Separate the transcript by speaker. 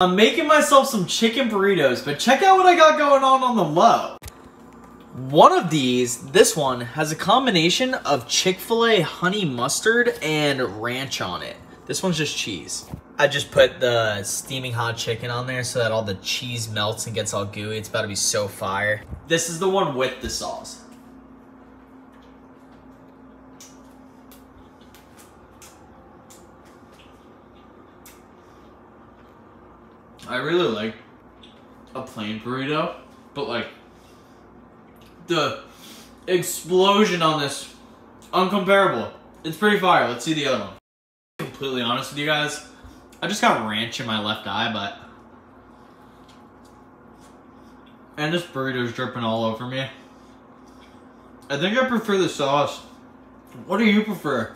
Speaker 1: I'm making myself some chicken burritos, but check out what I got going on on the low. One of these, this one, has a combination of Chick-fil-A honey mustard and ranch on it. This one's just cheese. I just put the steaming hot chicken on there so that all the cheese melts and gets all gooey. It's about to be so fire. This is the one with the sauce. I really like a plain burrito, but like the explosion on this, uncomparable. It's pretty fire. Let's see the other one. Completely honest with you guys, I just got ranch in my left eye, but and this burrito's dripping all over me. I think I prefer the sauce. What do you prefer?